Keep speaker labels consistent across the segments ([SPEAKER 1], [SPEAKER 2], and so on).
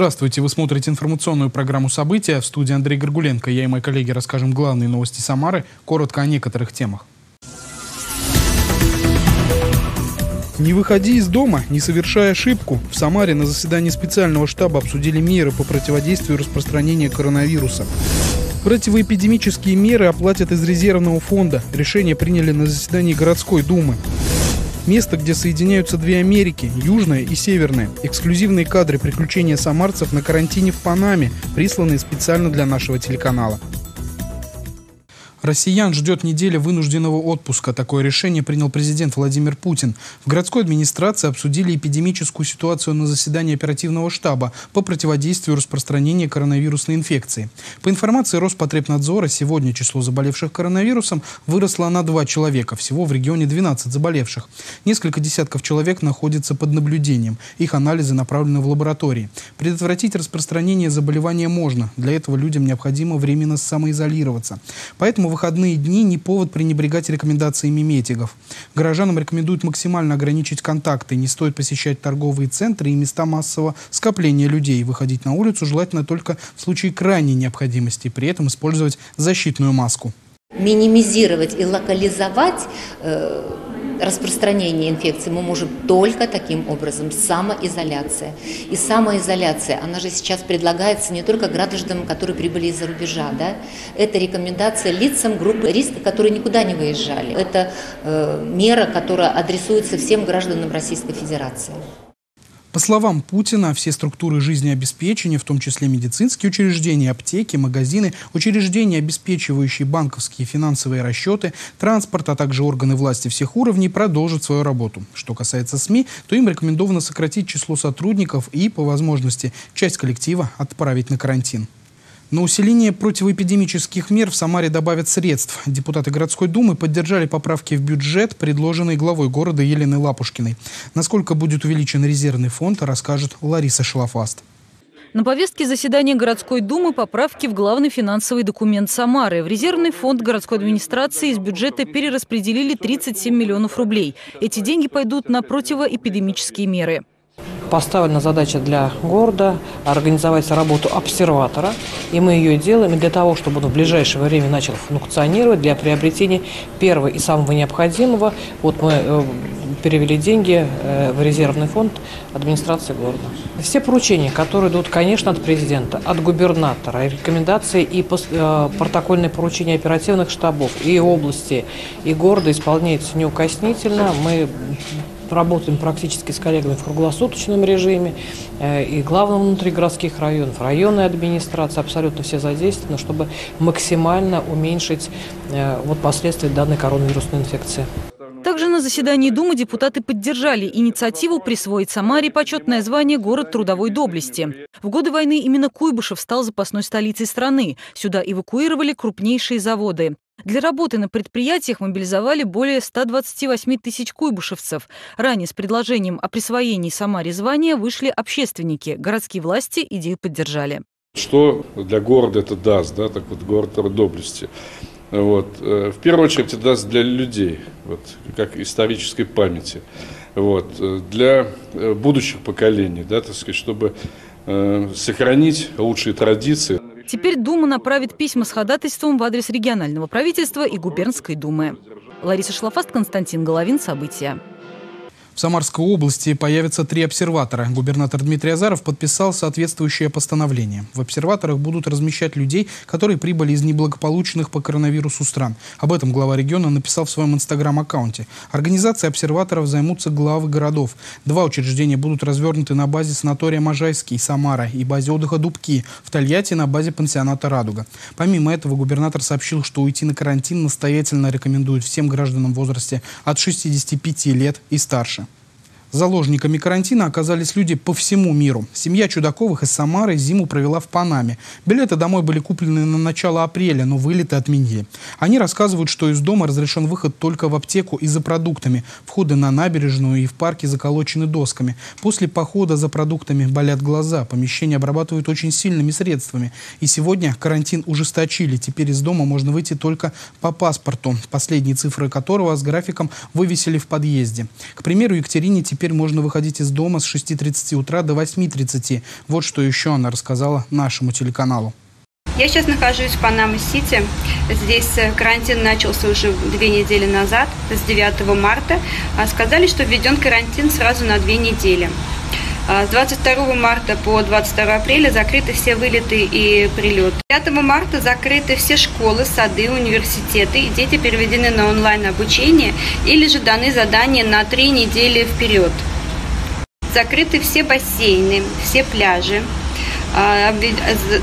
[SPEAKER 1] Здравствуйте, вы смотрите информационную программу «События». В студии Андрей Горгуленко. Я и мои коллеги расскажем главные новости Самары, коротко о некоторых темах. Не выходи из дома, не совершая ошибку. В Самаре на заседании специального штаба обсудили меры по противодействию распространению коронавируса. Противоэпидемические меры оплатят из резервного фонда. Решение приняли на заседании городской думы. Место, где соединяются две Америки, южная и северная. Эксклюзивные кадры приключения самарцев на карантине в Панаме, присланные специально для нашего телеканала. Россиян ждет неделя вынужденного отпуска. Такое решение принял президент Владимир Путин. В городской администрации обсудили эпидемическую ситуацию на заседании оперативного штаба по противодействию распространению коронавирусной инфекции. По информации Роспотребнадзора, сегодня число заболевших коронавирусом выросло на 2 человека. Всего в регионе 12 заболевших. Несколько десятков человек находятся под наблюдением. Их анализы направлены в лаборатории. Предотвратить распространение заболевания можно. Для этого людям необходимо временно самоизолироваться. Поэтому выходные дни не повод пренебрегать рекомендациями метигов. Горожанам рекомендуют максимально ограничить контакты. Не стоит посещать торговые центры и места массового скопления людей. Выходить на улицу желательно только в случае крайней необходимости. При этом использовать защитную маску.
[SPEAKER 2] Минимизировать и локализовать э, распространение инфекции мы можем только таким образом, самоизоляция. И самоизоляция, она же сейчас предлагается не только гражданам, которые прибыли из-за рубежа, да? это рекомендация лицам группы риска, которые никуда не выезжали. Это э, мера, которая адресуется всем гражданам Российской Федерации.
[SPEAKER 1] По словам Путина, все структуры жизнеобеспечения, в том числе медицинские учреждения, аптеки, магазины, учреждения, обеспечивающие банковские и финансовые расчеты, транспорт, а также органы власти всех уровней продолжат свою работу. Что касается СМИ, то им рекомендовано сократить число сотрудников и, по возможности, часть коллектива отправить на карантин. На усиление противоэпидемических мер в Самаре добавят средств. Депутаты городской думы поддержали поправки в бюджет, предложенные главой города Еленой Лапушкиной. Насколько будет увеличен резервный фонд, расскажет Лариса Шлафаст.
[SPEAKER 3] На повестке заседания городской думы поправки в главный финансовый документ Самары. В резервный фонд городской администрации из бюджета перераспределили 37 миллионов рублей. Эти деньги пойдут на противоэпидемические меры.
[SPEAKER 4] Поставлена задача для города организовать работу обсерватора, и мы ее делаем. Для того, чтобы он в ближайшее время начал функционировать, для приобретения первого и самого необходимого, вот мы э, перевели деньги э, в резервный фонд администрации города. Все поручения, которые идут, конечно, от президента, от губернатора, рекомендации и э, протокольные поручения оперативных штабов и области, и города исполняются неукоснительно. Мы работаем практически с коллегами в круглосуточном режиме, э, и главным внутригородских районов, районной администрации, абсолютно все задействованы, чтобы максимально уменьшить э, вот последствия данной коронавирусной инфекции.
[SPEAKER 3] Также на заседании Думы депутаты поддержали инициативу присвоить Самаре почетное звание «Город трудовой доблести». В годы войны именно Куйбышев стал запасной столицей страны. Сюда эвакуировали крупнейшие заводы. Для работы на предприятиях мобилизовали более 128 тысяч куйбышевцев. Ранее с предложением о присвоении Самаре звания вышли общественники. Городские власти идею поддержали.
[SPEAKER 5] Что для города это даст, да, так вот, город доблести. Вот. Э, в первую очередь это даст для людей, вот, как исторической памяти. Вот. Э, для э, будущих поколений, да, так сказать, чтобы сохранить лучшие традиции.
[SPEAKER 3] Теперь Дума направит письма с ходатайством в адрес регионального правительства и губернской думы. Лариса Шлафаст, Константин Головин. События.
[SPEAKER 1] В Самарской области появятся три обсерватора. Губернатор Дмитрий Азаров подписал соответствующее постановление. В обсерваторах будут размещать людей, которые прибыли из неблагополучных по коронавирусу стран. Об этом глава региона написал в своем инстаграм-аккаунте. Организацией обсерваторов займутся главы городов. Два учреждения будут развернуты на базе санатория Можайский, Самара и базе отдыха Дубки, в Тольятти на базе пансионата «Радуга». Помимо этого, губернатор сообщил, что уйти на карантин настоятельно рекомендует всем гражданам в возрасте от 65 лет и старше. Заложниками карантина оказались люди по всему миру. Семья Чудаковых из Самары зиму провела в Панаме. Билеты домой были куплены на начало апреля, но вылеты отменили. Они рассказывают, что из дома разрешен выход только в аптеку и за продуктами. Входы на набережную и в парке заколочены досками. После похода за продуктами болят глаза. Помещение обрабатывают очень сильными средствами. И сегодня карантин ужесточили. Теперь из дома можно выйти только по паспорту, последние цифры которого с графиком вывесили в подъезде. К примеру, Екатерине теперь теперь можно выходить из дома с 6.30 утра до 8.30. Вот что еще она рассказала нашему телеканалу.
[SPEAKER 6] Я сейчас нахожусь в Панама-Сити. Здесь э, карантин начался уже две недели назад, с 9 марта. А сказали, что введен карантин сразу на две недели. А с 22 марта по 22 апреля закрыты все вылеты и прилеты. 5 марта закрыты все школы, сады, университеты, и дети переведены на онлайн-обучение или же даны задания на три недели вперед. Закрыты все бассейны, все пляжи, а,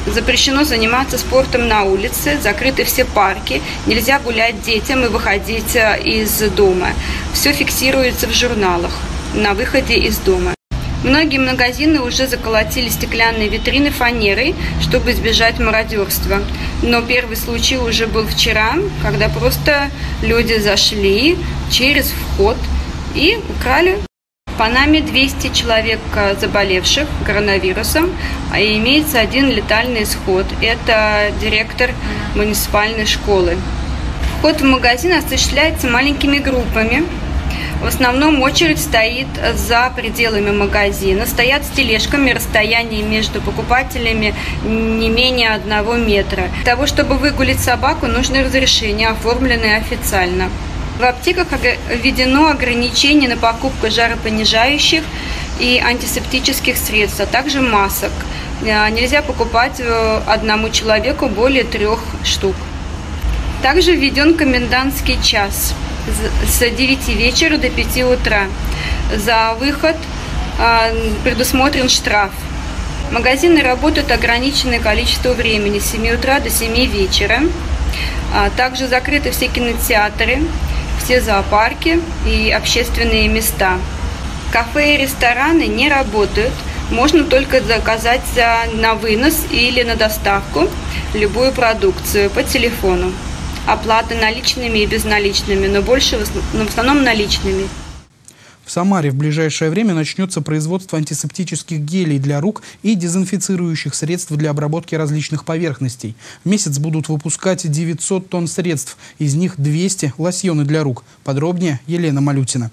[SPEAKER 6] запрещено заниматься спортом на улице, закрыты все парки, нельзя гулять детям и выходить а, из дома. Все фиксируется в журналах на выходе из дома. Многие магазины уже заколотили стеклянные витрины фанерой, чтобы избежать мародерства. Но первый случай уже был вчера, когда просто люди зашли через вход и украли в Панаме 200 человек э, заболевших коронавирусом, а имеется один летальный исход. Это директор муниципальной школы. Вход в магазин осуществляется маленькими группами. В основном очередь стоит за пределами магазина. Стоят с тележками, расстояние между покупателями не менее одного метра. Для того, чтобы выгулить собаку, нужно разрешение, оформленное официально. В аптеках введено ограничение на покупку жаропонижающих и антисептических средств, а также масок. Э, нельзя покупать э, одному человеку более трех штук. Также введен комендантский час с 9 вечера до 5 утра. За выход э, предусмотрен штраф. Магазины работают ограниченное количество времени с 7 утра до 7 вечера. А также закрыты все кинотеатры, все зоопарки и общественные места. Кафе и рестораны не работают. Можно только заказать на вынос или на доставку любую продукцию по телефону. Оплата наличными и безналичными, но больше но в основном наличными.
[SPEAKER 1] В Самаре в ближайшее время начнется производство антисептических гелей для рук и дезинфицирующих средств для обработки различных поверхностей. В месяц будут выпускать 900 тонн средств, из них 200 – лосьоны для рук. Подробнее Елена Малютина.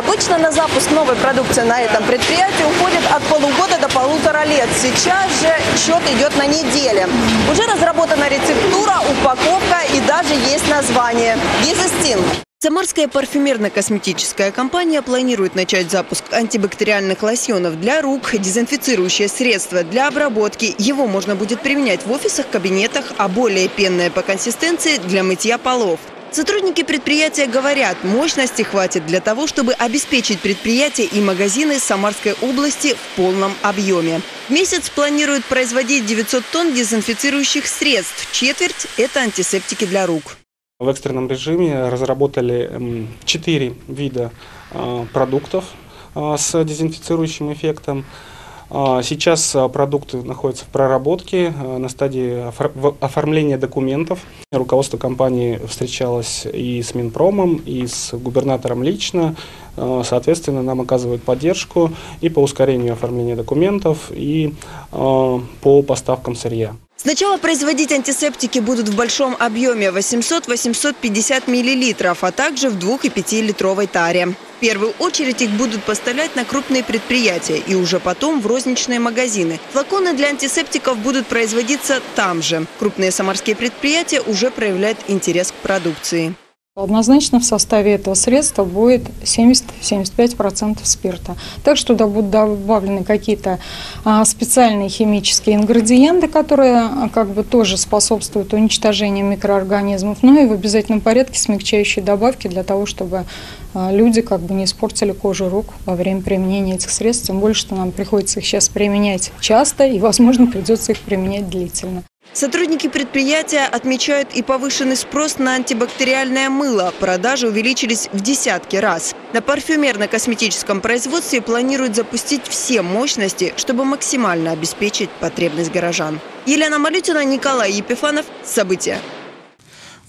[SPEAKER 7] Обычно на запуск новой продукции на этом предприятии уходит от полугода до полутора лет. Сейчас же счет идет на неделе. Уже разработана рецептура, упаковка и даже есть название – Гизестин. Самарская парфюмерно-косметическая компания планирует начать запуск антибактериальных лосьонов для рук, дезинфицирующее средство для обработки. Его можно будет применять в офисах, кабинетах, а более пенное по консистенции для мытья полов. Сотрудники предприятия говорят, мощности хватит для того, чтобы обеспечить предприятия и магазины Самарской области в полном объеме. В месяц планируют производить 900 тонн дезинфицирующих средств. Четверть – это антисептики для рук.
[SPEAKER 8] В экстренном режиме разработали четыре вида а, продуктов а, с дезинфицирующим эффектом. А, сейчас продукты находятся в проработке на стадии оформления документов. Руководство компании встречалось и с Минпромом, и с губернатором лично. Соответственно, нам оказывают поддержку и по ускорению оформления документов, и по поставкам сырья.
[SPEAKER 7] Сначала производить антисептики будут в большом объеме 800-850 мл, а также в 2 и 5-литровой таре. Первую очередь их будут поставлять на крупные предприятия и уже потом в розничные магазины. Флаконы для антисептиков будут производиться там же. Крупные самарские предприятия уже проявляют интерес к продукции.
[SPEAKER 9] Однозначно в составе этого средства будет 70-75% спирта. Также туда будут добавлены какие-то а, специальные химические ингредиенты, которые а, как бы тоже способствуют уничтожению микроорганизмов, ну и в обязательном порядке смягчающие добавки для того, чтобы а, люди как бы не испортили кожу рук во время применения этих средств, тем более, что нам приходится их сейчас применять часто и, возможно, придется их применять длительно.
[SPEAKER 7] Сотрудники предприятия отмечают и повышенный спрос на антибактериальное мыло. Продажи увеличились в десятки раз. На парфюмерно-косметическом производстве планируют запустить все мощности, чтобы максимально обеспечить потребность горожан. Елена Малютина, Николай Епифанов. События.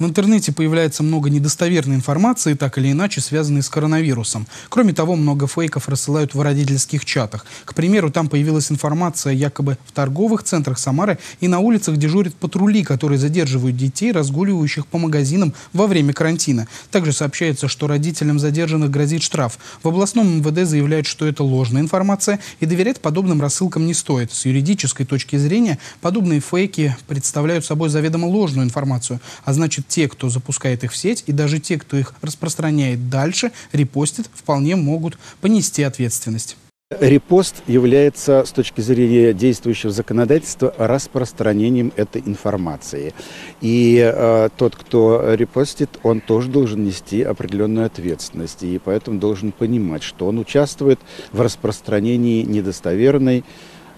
[SPEAKER 1] В интернете появляется много недостоверной информации, так или иначе связанной с коронавирусом. Кроме того, много фейков рассылают в родительских чатах. К примеру, там появилась информация, якобы в торговых центрах Самары и на улицах дежурят патрули, которые задерживают детей, разгуливающих по магазинам во время карантина. Также сообщается, что родителям задержанных грозит штраф. В областном МВД заявляют, что это ложная информация и доверять подобным рассылкам не стоит. С юридической точки зрения подобные фейки представляют собой заведомо ложную информацию, а значит те, кто запускает их в сеть, и даже те, кто их распространяет дальше, репостит, вполне могут понести ответственность.
[SPEAKER 10] Репост является с точки зрения действующего законодательства распространением этой информации. И э, тот, кто репостит, он тоже должен нести определенную ответственность. И поэтому должен понимать, что он участвует в распространении недостоверной,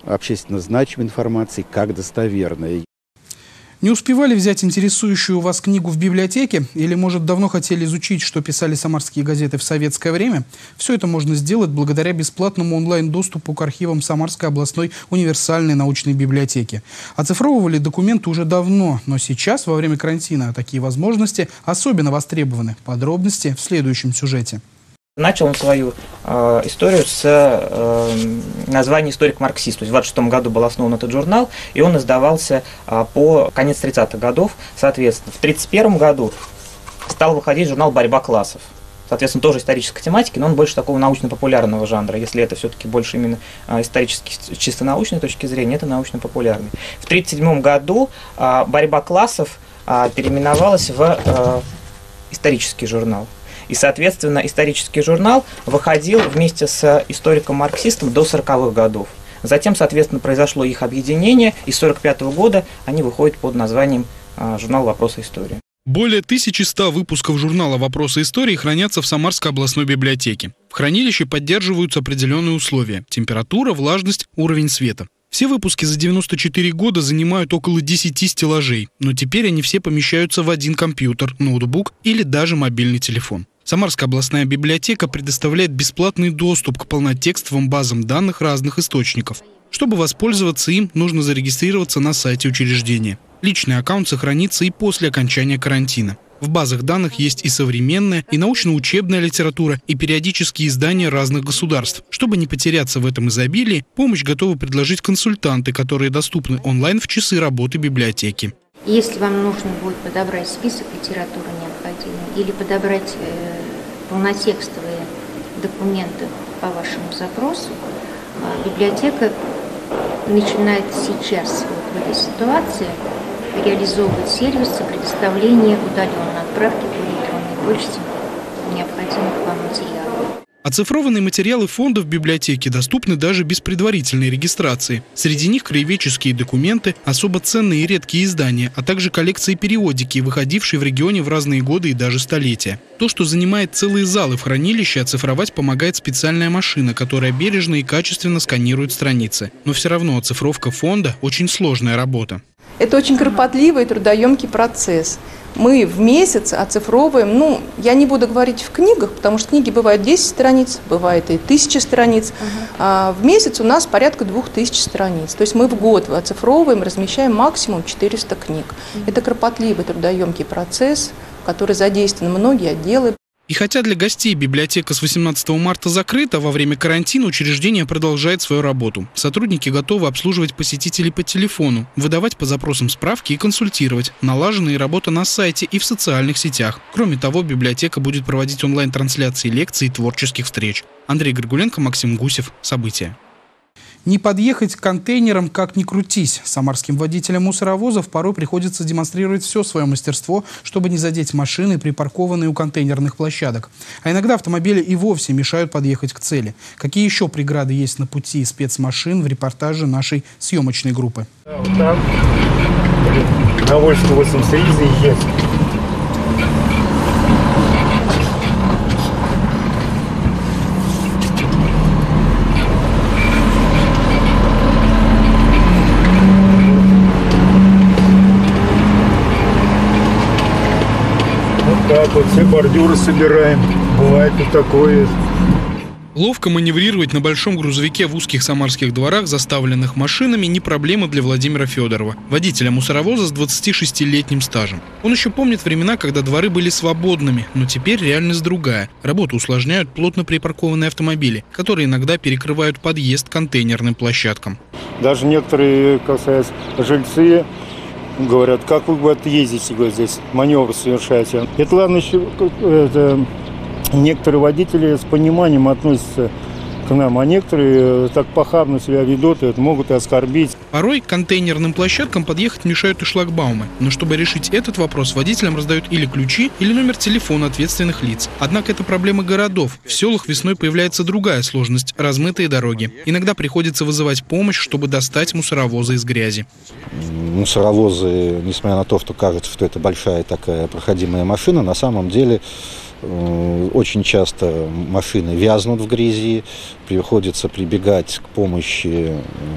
[SPEAKER 10] общественно значимой информации как достоверной.
[SPEAKER 1] Не успевали взять интересующую вас книгу в библиотеке? Или, может, давно хотели изучить, что писали самарские газеты в советское время? Все это можно сделать благодаря бесплатному онлайн-доступу к архивам Самарской областной универсальной научной библиотеки. Оцифровывали документы уже давно, но сейчас, во время карантина, такие возможности особенно востребованы. Подробности в следующем сюжете.
[SPEAKER 11] Начал он свою э, историю с э, названия «Историк-марксист». То есть в 26 году был основан этот журнал, и он издавался э, по конец 30-х годов. Соответственно, в 1931 году стал выходить журнал «Борьба классов». Соответственно, тоже исторической тематики, но он больше такого научно-популярного жанра. Если это все-таки больше именно исторически, чисто научной точки зрения, это научно-популярный. В 1937 году «Борьба классов» переименовалась в исторический журнал. И, соответственно, исторический журнал выходил вместе с историком-марксистом до 40-х годов. Затем, соответственно, произошло их объединение, и с 1945 -го года они выходят под названием а, журнал «Вопросы истории».
[SPEAKER 1] Более 1100 выпусков журнала «Вопросы истории» хранятся в Самарской областной библиотеке. В хранилище поддерживаются определенные условия – температура, влажность, уровень света. Все выпуски за 94 года занимают около 10 стеллажей, но теперь они все помещаются в один компьютер, ноутбук или даже мобильный телефон. Самарская областная библиотека предоставляет бесплатный доступ к полнотекстовым базам данных разных источников. Чтобы воспользоваться им, нужно зарегистрироваться на сайте учреждения. Личный аккаунт сохранится и после окончания карантина. В базах данных есть и современная, и научно-учебная литература, и периодические издания разных государств. Чтобы не потеряться в этом изобилии, помощь готовы предложить консультанты, которые доступны онлайн в часы работы библиотеки.
[SPEAKER 12] Если вам нужно будет подобрать список литературы необходимой или подобрать э, полнотекстовые документы по вашему запросу, э, библиотека начинает сейчас вот в этой ситуации реализовывать сервисы предоставления удаленной отправки по электронной почте необходимых.
[SPEAKER 1] Оцифрованные материалы фонда в библиотеке доступны даже без предварительной регистрации. Среди них краеведческие документы, особо ценные и редкие издания, а также коллекции периодики, выходившие в регионе в разные годы и даже столетия. То, что занимает целые залы в хранилище, оцифровать помогает специальная машина, которая бережно и качественно сканирует страницы. Но все равно оцифровка фонда – очень сложная работа.
[SPEAKER 13] Это очень кропотливый и трудоемкий процесс. Мы в месяц оцифровываем, ну, я не буду говорить в книгах, потому что книги бывают 10 страниц, бывает и 1000 страниц. Uh-huh. А в месяц у нас порядка 2000 страниц. То есть мы в год оцифровываем, размещаем максимум 400 книг. Uh-huh. Это кропотливый, трудоемкий процесс, в который задействованы многие отделы.
[SPEAKER 1] И хотя для гостей библиотека с 18 марта закрыта, во время карантина учреждение продолжает свою работу. Сотрудники готовы обслуживать посетителей по телефону, выдавать по запросам справки и консультировать. Налажена и работа на сайте и в социальных сетях. Кроме того, библиотека будет проводить онлайн-трансляции лекций и творческих встреч. Андрей Григуленко, Максим Гусев. События. Не подъехать к контейнерам как ни крутись. Самарским водителям мусоровозов порой приходится демонстрировать все свое мастерство, чтобы не задеть машины, припаркованные у контейнерных площадок. А иногда автомобили и вовсе мешают подъехать к цели. Какие еще преграды есть на пути спецмашин в репортаже нашей съемочной группы? Да, вот так. На Вольскую 83 заезжать.
[SPEAKER 14] так вот все бордюры собираем. Бывает и такое.
[SPEAKER 1] Ловко маневрировать на большом грузовике в узких самарских дворах, заставленных машинами, не проблема для Владимира Федорова, водителя мусоровоза с 26-летним стажем. Он еще помнит времена, когда дворы были свободными, но теперь реальность другая. Работу усложняют плотно припаркованные автомобили, которые иногда перекрывают подъезд к контейнерным площадкам.
[SPEAKER 14] Даже некоторые, касаясь жильцы, говорят, как вы будете ездить здесь, маневр совершаете. Это ладно еще это, некоторые водители с пониманием относятся нам, а некоторые э, так похабно себя ведут и могут и оскорбить.
[SPEAKER 1] Порой к контейнерным площадкам подъехать мешают и шлагбаумы. Но чтобы решить этот вопрос, водителям раздают или ключи, или номер телефона ответственных лиц. Однако это проблема городов. В селах весной появляется другая сложность – размытые дороги. Иногда приходится вызывать помощь, чтобы достать мусоровозы из грязи.
[SPEAKER 15] Мусоровозы, несмотря на то, что кажется, что это большая такая проходимая машина, на самом деле очень часто машины вязнут в грязи, приходится прибегать к помощи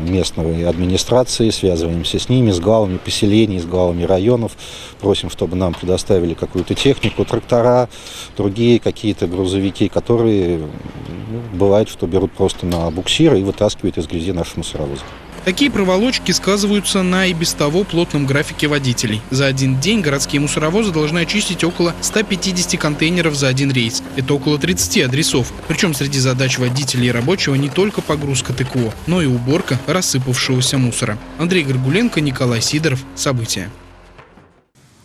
[SPEAKER 15] местной администрации, связываемся с ними, с главами поселений, с главами районов, просим, чтобы нам предоставили какую-то технику, трактора, другие какие-то грузовики, которые ну, бывает, что берут просто на буксиры и вытаскивают из грязи наши мусоровозы.
[SPEAKER 1] Такие проволочки сказываются на и без того плотном графике водителей. За один день городские мусоровозы должны очистить около 150 контейнеров за один рейс. Это около 30 адресов. Причем среди задач водителей и рабочего не только погрузка ТКО, но и уборка рассыпавшегося мусора. Андрей Горгуленко, Николай Сидоров. События.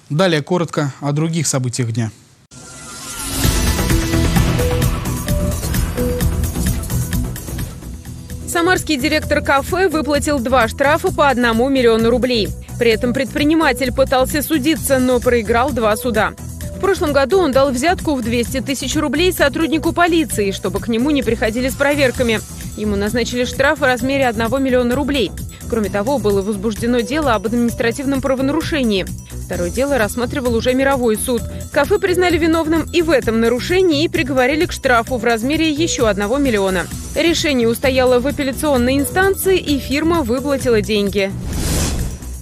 [SPEAKER 1] Далее коротко о других событиях дня.
[SPEAKER 16] Самарский директор кафе выплатил два штрафа по одному миллиону рублей. При этом предприниматель пытался судиться, но проиграл два суда. В прошлом году он дал взятку в 200 тысяч рублей сотруднику полиции, чтобы к нему не приходили с проверками. Ему назначили штраф в размере 1 миллиона рублей. Кроме того, было возбуждено дело об административном правонарушении. Второе дело рассматривал уже мировой суд. Кафе признали виновным и в этом нарушении и приговорили к штрафу в размере еще одного миллиона. Решение устояло в апелляционной инстанции, и фирма выплатила деньги.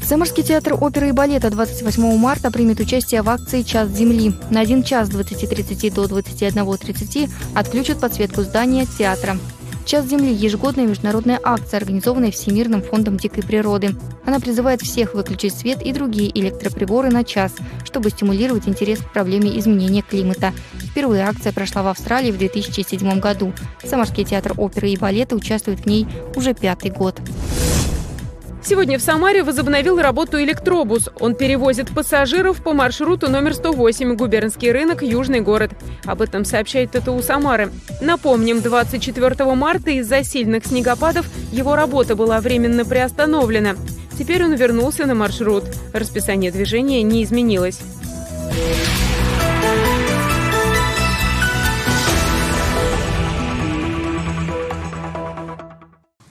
[SPEAKER 17] Самарский театр оперы и балета 28 марта примет участие в акции «Час земли». На один час с 20.30 до 21.30 отключат подсветку здания театра. «Час Земли» – ежегодная международная акция, организованная Всемирным фондом дикой природы. Она призывает всех выключить свет и другие электроприборы на час, чтобы стимулировать интерес к проблеме изменения климата. Впервые акция прошла в Австралии в 2007 году. Самарский театр оперы и балета участвует в ней уже пятый год.
[SPEAKER 16] Сегодня в Самаре возобновил работу электробус. Он перевозит пассажиров по маршруту номер 108 губернский рынок Южный город. Об этом сообщает ТТУ Самары. Напомним, 24 марта из-за сильных снегопадов его работа была временно приостановлена. Теперь он вернулся на маршрут. Расписание движения не изменилось.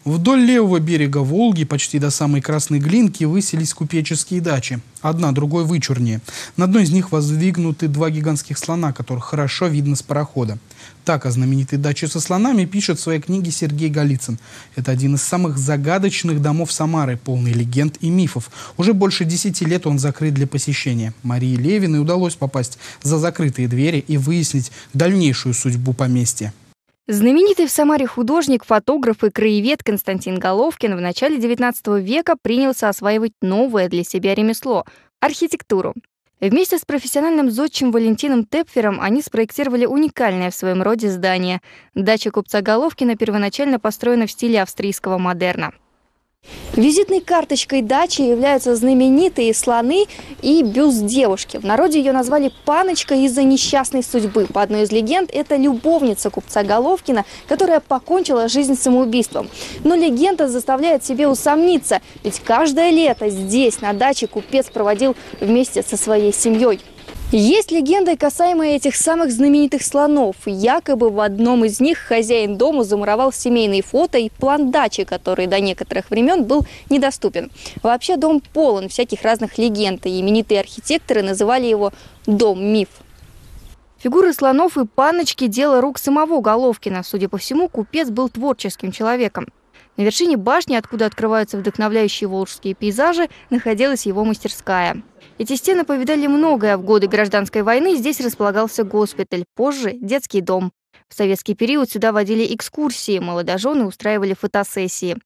[SPEAKER 1] Вдоль левого берега Волги, почти до самой Красной Глинки, выселись купеческие дачи. Одна другой вычурнее. На одной из них воздвигнуты два гигантских слона, которых хорошо видно с парохода. Так о знаменитой даче со слонами пишет в своей книге Сергей Голицын. Это один из самых загадочных домов Самары, полный легенд и мифов. Уже больше десяти лет он закрыт для посещения. Марии Левиной удалось попасть за закрытые двери и выяснить дальнейшую судьбу поместья.
[SPEAKER 17] Знаменитый в Самаре художник, фотограф и краевед Константин Головкин в начале XIX века принялся осваивать новое для себя ремесло — архитектуру. Вместе с профессиональным зодчим Валентином Тепфером они спроектировали уникальное в своем роде здание. Дача купца Головкина первоначально построена в стиле австрийского модерна. Визитной карточкой дачи являются знаменитые слоны и бюст девушки. В народе ее назвали «Паночка» из-за несчастной судьбы. По одной из легенд, это любовница купца Головкина, которая покончила жизнь самоубийством. Но легенда заставляет себе усомниться, ведь каждое лето здесь, на даче, купец проводил вместе со своей семьей. Есть легенда, касаемая этих самых знаменитых слонов. Якобы в одном из них хозяин дома замуровал семейные фото и план дачи, который до некоторых времен был недоступен. Вообще дом полон всяких разных легенд, и именитые архитекторы называли его «дом-миф». Фигуры слонов и паночки – дело рук самого Головкина. Судя по всему, купец был творческим человеком. На вершине башни, откуда открываются вдохновляющие волжские пейзажи, находилась его мастерская. Эти стены повидали многое. В годы гражданской войны здесь располагался госпиталь, позже детский дом. В советский период сюда водили экскурсии, молодожены устраивали фотосессии.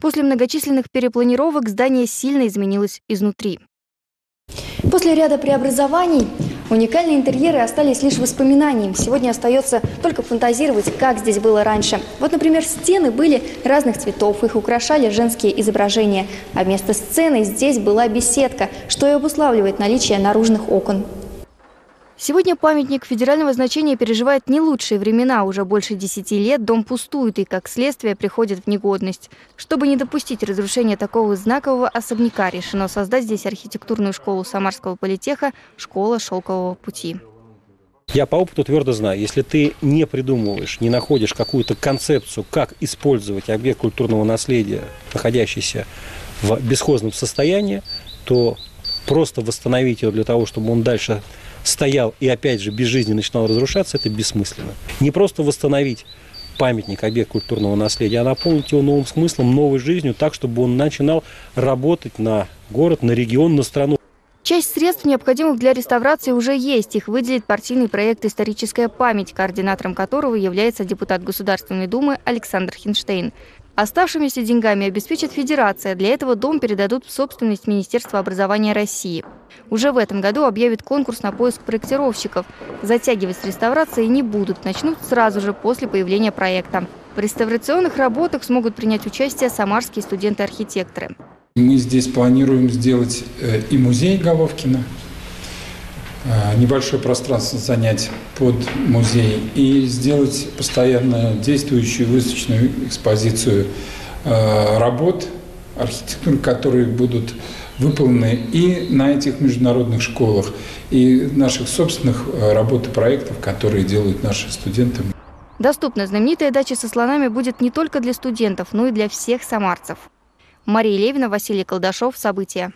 [SPEAKER 17] После многочисленных перепланировок здание сильно изменилось изнутри. После ряда преобразований уникальные интерьеры остались лишь воспоминанием. Сегодня остается только фантазировать, как здесь было раньше. Вот, например, стены были разных цветов, их украшали женские изображения. А вместо сцены здесь была беседка, что и обуславливает наличие наружных окон. Сегодня памятник федерального значения переживает не лучшие времена. Уже больше десяти лет дом пустует и, как следствие, приходит в негодность. Чтобы не допустить разрушения такого знакового особняка, решено создать здесь архитектурную школу Самарского политеха «Школа шелкового пути».
[SPEAKER 18] Я по опыту твердо знаю, если ты не придумываешь, не находишь какую-то концепцию, как использовать объект культурного наследия, находящийся в бесхозном состоянии, то просто восстановить его для того, чтобы он дальше стоял и опять же без жизни начинал разрушаться, это бессмысленно. Не просто восстановить памятник, объект культурного наследия, а наполнить его новым смыслом, новой жизнью, так, чтобы он начинал работать на город, на регион, на страну.
[SPEAKER 17] Часть средств, необходимых для реставрации, уже есть. Их выделит партийный проект «Историческая память», координатором которого является депутат Государственной Думы Александр Хинштейн. Оставшимися деньгами обеспечит Федерация. Для этого дом передадут в собственность Министерства образования России. Уже в этом году объявят конкурс на поиск проектировщиков. Затягивать с реставрацией не будут. Начнут сразу же после появления проекта. В реставрационных работах смогут принять участие самарские студенты-архитекторы.
[SPEAKER 19] Мы здесь планируем сделать э, и музей Головкина, небольшое пространство занять под музей и сделать постоянно действующую выставочную экспозицию э, работ архитектуры, которые будут выполнены и на этих международных школах, и наших собственных работ и проектов, которые делают наши студенты.
[SPEAKER 17] Доступна знаменитая дача со слонами будет не только для студентов, но и для всех самарцев. Мария Левина, Василий Колдашов. События.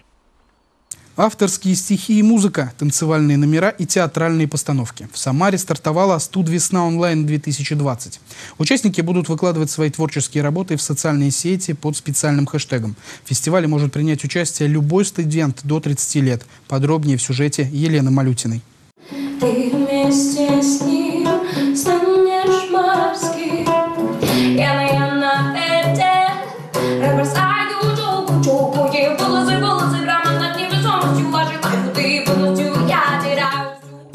[SPEAKER 1] Авторские стихи и музыка, танцевальные номера и театральные постановки. В Самаре стартовала «Студ Весна онлайн-2020». Участники будут выкладывать свои творческие работы в социальные сети под специальным хэштегом. В фестивале может принять участие любой студент до 30 лет. Подробнее в сюжете Елены Малютиной. Ты вместе с ним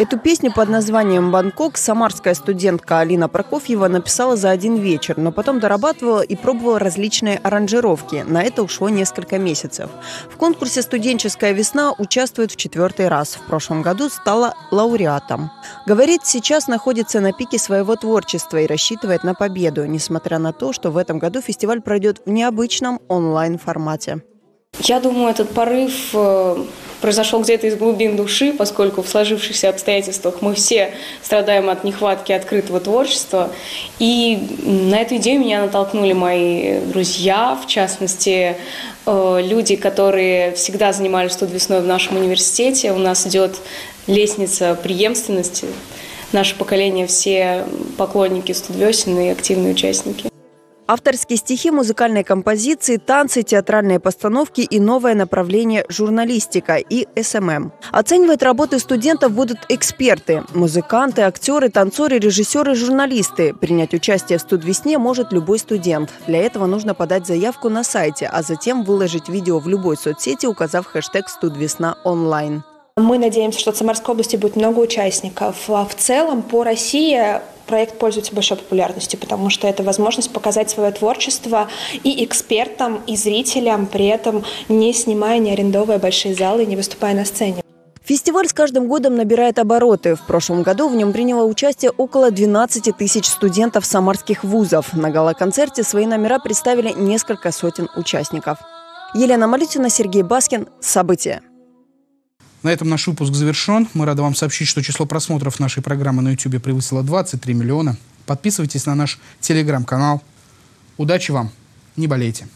[SPEAKER 7] Эту песню под названием «Бангкок» самарская студентка Алина Прокофьева написала за один вечер, но потом дорабатывала и пробовала различные аранжировки. На это ушло несколько месяцев. В конкурсе «Студенческая весна» участвует в четвертый раз. В прошлом году стала лауреатом. Говорит, сейчас находится на пике своего творчества и рассчитывает на победу, несмотря на то, что в этом году фестиваль пройдет в необычном онлайн-формате.
[SPEAKER 20] Я думаю, этот порыв э, произошел где-то из глубин души, поскольку в сложившихся обстоятельствах мы все страдаем от нехватки открытого творчества. И на эту идею меня натолкнули мои друзья, в частности, э, люди, которые всегда занимались тут весной в нашем университете. У нас идет лестница преемственности. Наше поколение все поклонники студвесен и активные участники.
[SPEAKER 7] Авторские стихи, музыкальные композиции, танцы, театральные постановки и новое направление журналистика и SMM. Оценивать работы студентов будут эксперты – музыканты, актеры, танцоры, режиссеры, журналисты. Принять участие в студвесне может любой студент. Для этого нужно подать заявку на сайте, а затем выложить видео в любой соцсети, указав хэштег «Студвесна онлайн».
[SPEAKER 21] Мы надеемся, что в Самарской области будет много участников. А в целом по России проект пользуется большой популярностью, потому что это возможность показать свое творчество и экспертам, и зрителям, при этом не снимая, не арендовывая большие залы, не выступая на сцене.
[SPEAKER 7] Фестиваль с каждым годом набирает обороты. В прошлом году в нем приняло участие около 12 тысяч студентов самарских вузов. На гала-концерте свои номера представили несколько сотен участников. Елена Малютина, Сергей Баскин. События.
[SPEAKER 1] На этом наш выпуск завершен. Мы рады вам сообщить, что число просмотров нашей программы на YouTube превысило 23 миллиона. Подписывайтесь на наш телеграм-канал. Удачи вам, не болейте.